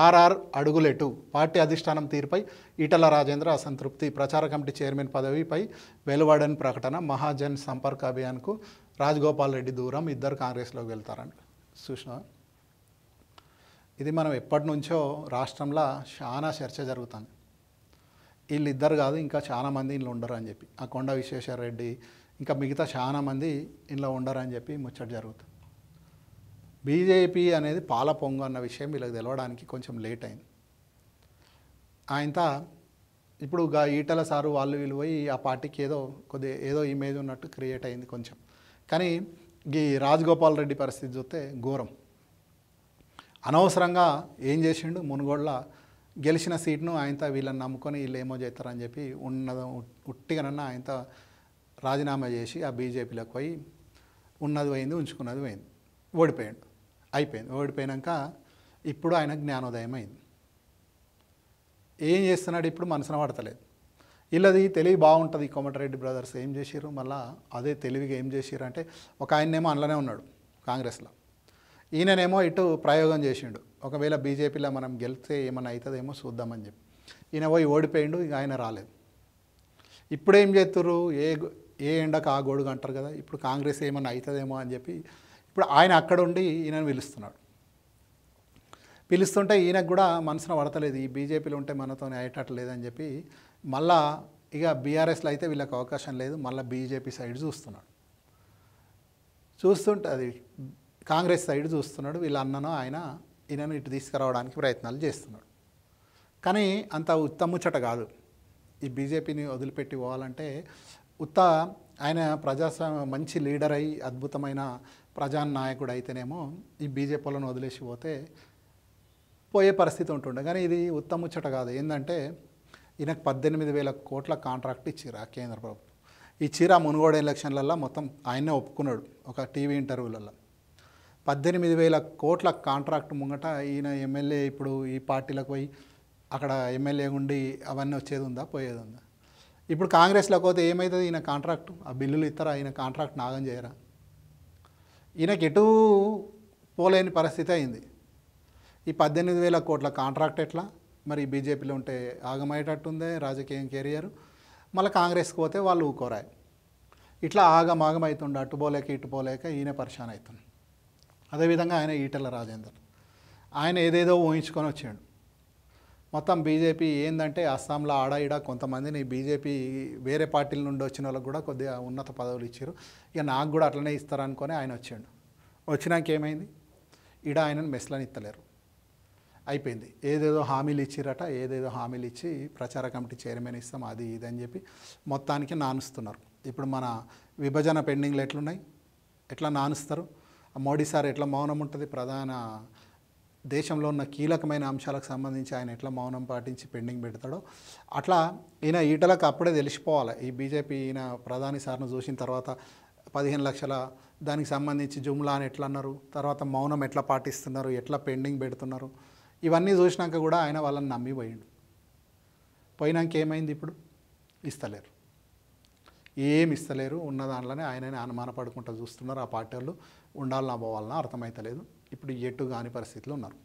RR అడుగులెటు party అధిష్టానం తీరుపై ఈటల రాజేంద్ర అసంతృప్తి. ప్రచార కమిటీ చైర్మన్ పదవిపై వెలువడని ప్రకటన మహాజన్ సంపర్క్ అభియాన్కు రాజగోపాల్ రెడ్డి దూరం. ఇద్దరు కాంగ్రెస్లోకి వెళ్తారంట. చూసినా ఇది మనం ఎప్పటి నుంచో రాష్ట్రంలో చాలా చర్చ జరుగుతుంది. వీళ్ళిద్దరు కాదు ఇంకా చాలా మంది ఇంట్లో ఉండరు అని చెప్పి. ఆ కొండ విశ్వేశ్వర రెడ్డి ఇంకా మిగతా చాలా మంది ఇంట్లో ఉండరు అని చెప్పి ముచ్చట జరుగుతుంది. బీజేపీ అనేది పాల పొంగు అన్న విషయం వీళ్ళకి తెలవడానికి కొంచెం లేట్ అయింది. ఆయనతో ఇప్పుడు గా ఈటల సారు వాళ్ళు వీళ్ళు పోయి ఆ పార్టీకి ఏదో కొద్దిగా ఏదో ఇమేజ్ ఉన్నట్టు క్రియేట్ అయింది కొంచెం. కానీ ఈ రాజగోపాల్ రెడ్డి పరిస్థితి చూస్తే ఘోరం. అనవసరంగా ఏం చేసిండు? మునుగోడ్ల గెలిచిన సీట్ను ఆయనతో వీళ్ళని నమ్ముకొని వీళ్ళు ఏమో చేస్తారని చెప్పి ఉన్నద ఉట్టిగానన్నా ఆయనతో రాజీనామా చేసి ఆ బీజేపీలోకి పోయి ఉన్నది పోయింది ఉంచుకున్నది పోయింది. ఓడిపోయాడు. అయిపోయింది. ఓడిపోయాక ఇప్పుడు ఆయన జ్ఞానోదయం అయింది ఏం చేస్తున్నాడు ఇప్పుడు మనసున పడతలేదు. ఇల్లది తెలివి బాగుంటుంది కోమటిరెడ్డి బ్రదర్స్. ఏం చేసిర్రు? మళ్ళా అదే తెలివిగా ఏం చేసిర్రు అంటే ఒక ఆయనేమో అందులోనే ఉన్నాడు కాంగ్రెస్లో. ఈయననేమో ఇటు ప్రయోగం చేసిండు. ఒకవేళ బీజేపీలో మనం గెలిస్తే ఏమైనా అవుతుందేమో చూద్దామని చెప్పి. ఈయన పోయి ఓడిపోయిండు ఇక ఆయన రాలేదు. ఇప్పుడు ఏం చేస్తుర్రు ఏ ఏ ఎండకు ఆ గొడుగు అంటారు కదా? ఇప్పుడు కాంగ్రెస్ ఏమన్నా అవుతుందేమో అని చెప్పి ఇప్పుడు ఆయన అక్కడ ఉండి ఈయనను పిలుస్తున్నాడు. పిలుస్తుంటే ఈయనకు కూడా మనసున పడతలేదు ఈ బీజేపీలో ఉంటే మనతో అయ్యేటట్టట్లేదని చెప్పి మళ్ళా ఇక బీఆర్ఎస్లో అయితే వీళ్ళకి అవకాశం లేదు మళ్ళీ బీజేపీ సైడ్ చూస్తున్నాడు. చూస్తుంటే అది కాంగ్రెస్ సైడ్ చూస్తున్నాడు వీళ్ళ అన్నను ఆయన ఈయనను ఇటు తీసుకురావడానికి ప్రయత్నాలు చేస్తున్నాడు. కానీ అంత ఉత్తముచ్చట కాదు. ఈ బీజేపీని వదిలిపెట్టి పోవాలంటే ఉత్త ఆయన ప్రజాస్వామ్య మంచి లీడర్ అయి అద్భుతమైన ప్రజానాయకుడు అయితేనేమో ఈ బీజేపీలను వదిలేసి పోతే పోయే పరిస్థితి ఉంటుండే. కానీ ఇది ఉత్తముచ్చట కాదు. ఏంటంటే ఈయనకు పద్దెనిమిది వేల కోట్ల కాంట్రాక్ట్ ఇచ్చిరా కేంద్ర ప్రభుత్వం. ఈ ఆ మునుగోడు ఎలక్షన్లలో మొత్తం ఆయనే ఒప్పుకున్నాడు ఒక టీవీ ఇంటర్వ్యూలలో పద్దెనిమిది వేల కోట్ల కాంట్రాక్ట్ ముంగట ఈయన ఎమ్మెల్యే ఇప్పుడు ఈ పార్టీలకు పోయి అక్కడ ఎమ్మెల్యే ఉండి అవన్నీ వచ్చేది ఉందా పోయేది ఉందా? ఇప్పుడు కాంగ్రెస్లోకి పోతే ఏమవుతుంది ఈయన కాంట్రాక్ట్ ఆ బిల్లులు ఇస్తారా ఈయన కాంట్రాక్ట్ నాగం చేయరా? ఈయనకి ఎటు పోలేని పరిస్థితి అయింది. ఈ పద్దెనిమిది వేల కోట్ల కాంట్రాక్ట్ ఎట్లా? మరి బీజేపీలో ఉంటే ఆగమయ్యేటట్టుందే రాజకీయం కెరియర్. మళ్ళీ కాంగ్రెస్కి పోతే వాళ్ళు ఊకోరాయి. ఇట్లా ఆగమాగం అవుతుండే అటు పోలేక ఇటు పోలేక ఈయన పరిశాన్ అవుతుంది అదేవిధంగా ఆయన ఈటల రాజేందర్. ఆయన ఏదేదో ఊహించుకొని వచ్చాడు. మొత్తం బీజేపీ ఏంటంటే అస్సాంలో ఆడ ఈడ కొంతమందిని బీజేపీ వేరే పార్టీల నుండి వచ్చిన వాళ్ళకి కూడా కొద్దిగా ఉన్నత పదవులు ఇచ్చారు. ఇక నాకు కూడా అట్లనే ఇస్తారనుకొని ఆయన వచ్చాడు. వచ్చినాక ఏమైంది? ఈడ ఆయనను మెస్లని ఇత్తలేరు అయిపోయింది. ఏదేదో హామీలు ఇచ్చిరట ఏదేదో హామీలు ఇచ్చి ప్రచార కమిటీ చైర్మన్ ఇస్తాం అది ఇది అని చెప్పి మొత్తానికి నానుస్తున్నారు. ఇప్పుడు మన విభజన పెండింగ్లు ఎట్లున్నాయి? ఎట్లా నానుస్తారు? మోడీ సార్ ఎట్లా మౌనం ఉంటుంది? ప్రధాన దేశంలో ఉన్న కీలకమైన అంశాలకు సంబంధించి ఆయన ఎట్లా మౌనం పాటించి పెండింగ్ పెడతాడో అట్లా ఈయన ఈటలకు అప్పుడే తెలిసిపోవాలి. ఈ బీజేపీ ఈయన ప్రధాని సార్ను చూసిన తర్వాత పదిహేను లక్షల దానికి సంబంధించి జుమ్లా అని ఎట్లా అన్నారు తర్వాత మౌనం ఎట్లా పాటిస్తున్నారు ఎట్లా పెండింగ్ పెడుతున్నారు ఇవన్నీ చూసినాక కూడా ఆయన వాళ్ళని నమ్మి పోయిండు. పోయినాక ఏమైంది ఇప్పుడు? ఇస్తలేరు. ఏం ఇస్తలేరు? ఉన్న దాంట్లోనే ఆయననే అనుమానపడుకుంటూ చూస్తున్నారు. ఆ పార్టీ వాళ్ళు ఉండాలన్నా పోవాలన్నా అర్థమైతలేదు. ఇప్పుడు ఎటు కాని పరిస్థితిలో ఉన్నారు.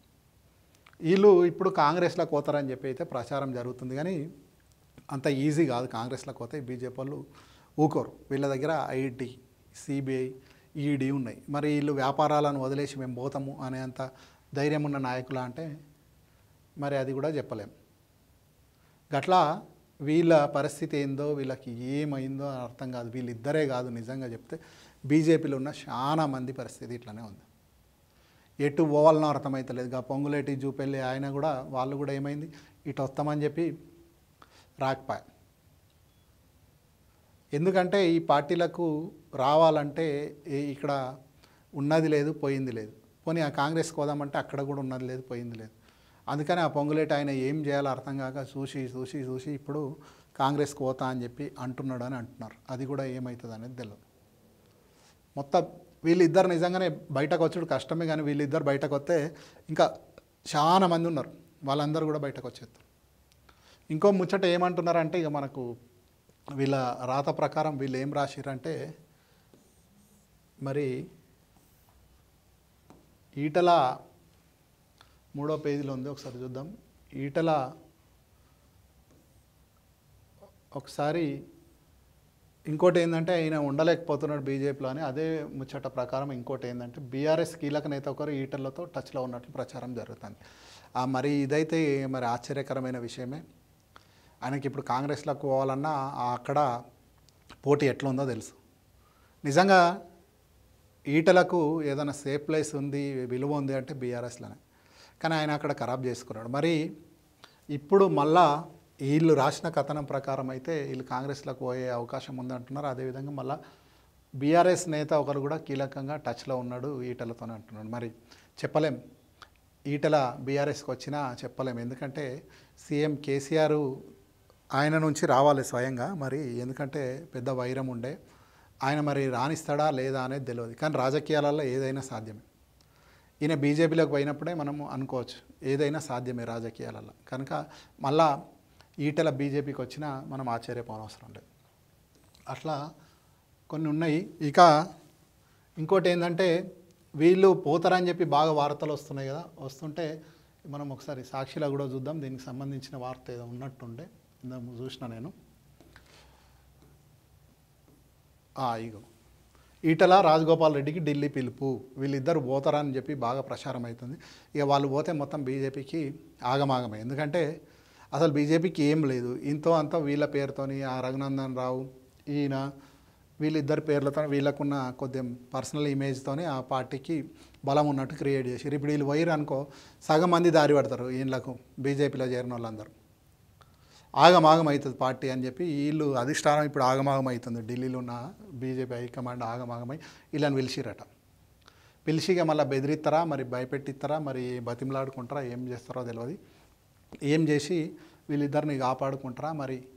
వీళ్ళు ఇప్పుడు కాంగ్రెస్లో కోతారని చెప్పి అయితే ప్రచారం జరుగుతుంది కానీ అంత ఈజీ కాదు కాంగ్రెస్లో కోతే బీజేపీ వాళ్ళు ఊకోరు. వీళ్ళ దగ్గర ఐటీ సిబిఐ ఈడీ ఉన్నాయి. మరి వీళ్ళు వ్యాపారాలను వదిలేసి మేము పోతాము అనేంత ధైర్యం ఉన్న నాయకులు అంటే మరి అది కూడా చెప్పలేం. గట్లా వీళ్ళ పరిస్థితి ఏందో వీళ్ళకి ఏమైందో అర్థం కాదు. వీళ్ళిద్దరే కాదు నిజంగా చెప్తే బీజేపీలో ఉన్న చాలా మంది పరిస్థితి ఇట్లానే ఉంది. ఎటు పోవాలనో అర్థమవుతలేదు గా పొంగులేటి జూపెళ్ళి ఆయన కూడా వాళ్ళు కూడా ఏమైంది? ఇటు వస్తామని చెప్పి రాకపోయా. ఎందుకంటే ఈ పార్టీలకు రావాలంటే ఇక్కడ ఉన్నది లేదు పోయింది లేదు. పోనీ ఆ కాంగ్రెస్కి పోదామంటే అక్కడ కూడా ఉన్నది లేదు పోయింది లేదు. అందుకని ఆ పొంగులేటి ఆయన ఏం చేయాలో అర్థం కాక చూసి చూసి చూసి ఇప్పుడు కాంగ్రెస్కి పోతా అని చెప్పి అంటున్నాడు అని అంటున్నారు. అది కూడా ఏమవుతుంది అనేది తెలియదు మొత్తం వీళ్ళిద్దరు నిజంగానే బయటకు వచ్చుడు కష్టమే కానీ వీళ్ళిద్దరు బయటకు వస్తే ఇంకా చాలా మంది ఉన్నారు. వాళ్ళందరూ కూడా బయటకు వచ్చేస్తారు. ఇంకో ముచ్చట ఏమంటున్నారంటే ఇక మనకు వీళ్ళ రాత ప్రకారం వీళ్ళు ఏం రాసిరంటే మరి ఈటల మూడో పేజీలో ఉంది ఒకసారి చూద్దాం. ఈటల ఒకసారి ఇంకోటి ఏంటంటే ఆయన ఉండలేకపోతున్నాడు బీజేపీలో అని అదే ముచ్చట ప్రకారం ఇంకోటి ఏంటంటే బీఆర్ఎస్ కీలక నేత ఒకరు ఈటలతో టచ్లో ఉన్నట్లు ప్రచారం జరుగుతుంది. ఆ మరి ఇదైతే మరి ఆశ్చర్యకరమైన విషయమే. ఆయనకి ఇప్పుడు కాంగ్రెస్లోకి పోవాలన్నా అక్కడ పోటీ ఎట్లుందో తెలుసు. నిజంగా ఈటలకు ఏదైనా సేఫ్ ప్లేస్ ఉంది విలువ ఉంది అంటే బీఆర్ఎస్లోనే. కానీ ఆయన అక్కడ ఖరాబ్ చేసుకున్నాడు. మరి ఇప్పుడు మళ్ళా వీళ్ళు రాసిన కథనం ప్రకారం అయితే వీళ్ళు కాంగ్రెస్లోకి పోయే అవకాశం ఉంది అంటున్నారు అదేవిధంగా మళ్ళీ బీఆర్ఎస్ నేత ఒకరు కూడా కీలకంగా టచ్లో ఉన్నాడు ఈటలతో అంటున్నాడు. మరి చెప్పలేం. ఈటల బీఆర్ఎస్కి వచ్చినా చెప్పలేం. ఎందుకంటే సీఎం కేసీఆర్ ఆయన నుంచి రావాలి స్వయంగా. మరి ఎందుకంటే పెద్ద వైరం ఉండే. ఆయన మరి రాణిస్తాడా లేదా అనేది తెలియదు కానీ రాజకీయాలలో ఏదైనా సాధ్యమే. ఈయన బీజేపీలోకి పోయినప్పుడే మనము అనుకోవచ్చు. ఏదైనా సాధ్యమే రాజకీయాలలో. కనుక మళ్ళా ఈటల బీజేపీకి వచ్చినా మనం ఆశ్చర్యపోనవసరం లేదు అట్లా కొన్ని ఉన్నాయి. ఇక ఇంకోటి ఏంటంటే వీళ్ళు పోతారని చెప్పి బాగా వార్తలు వస్తున్నాయి కదా వస్తుంటే మనం ఒకసారి సాక్షిలో కూడా చూద్దాం. దీనికి సంబంధించిన వార్త ఏదో ఉన్నట్టుండే. ఇందాక చూసిన నేను. ఇగో. ఈటల రాజగోపాల్ రెడ్డికి ఢిల్లీ పిలుపు. వీళ్ళిద్దరు పోతారని చెప్పి బాగా ప్రచారం అవుతుంది. ఇక వాళ్ళు పోతే మొత్తం బీజేపీకి ఆగమాగమే. ఎందుకంటే అసలు బీజేపీకి ఏం లేదు. ఇంతో అంతా వీళ్ళ పేరుతోని ఆ రఘునందన్ రావు ఈయన వీళ్ళిద్దరి పేర్లతో వీళ్ళకున్న కొద్దిగా పర్సనల్ ఇమేజ్తోని ఆ పార్టీకి బలం ఉన్నట్టు క్రియేట్ చేశారు ఇప్పుడు వీళ్ళు పోయిరు అనుకో సగం మంది దారి పడతారు వీళ్ళకు బీజేపీలో చేరిన వాళ్ళందరూ ఆగమాగం అవుతుంది పార్టీ అని చెప్పి వీళ్ళు అధిష్టానం ఇప్పుడు ఆగమాగం అవుతుంది ఢిల్లీలో ఉన్న బీజేపీ హైకమాండ్ ఆగమాగమై వీళ్ళని పిలిచిరట. పిలిచిగా మళ్ళీ బెదిరిస్తారా మరి భయపెట్టిస్తారా మరి బతిమలాడుకుంటారా ఏం చేస్తారో తెలియదు ఏం చేసి వీళ్ళిద్దరిని కాపాడుకుంటారా? మరి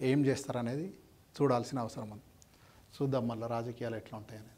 ఏం చేస్తారనేది చూడాల్సిన అవసరం ఉంది. చూద్దాం మళ్ళీ రాజకీయాలు ఎట్లా ఉంటాయని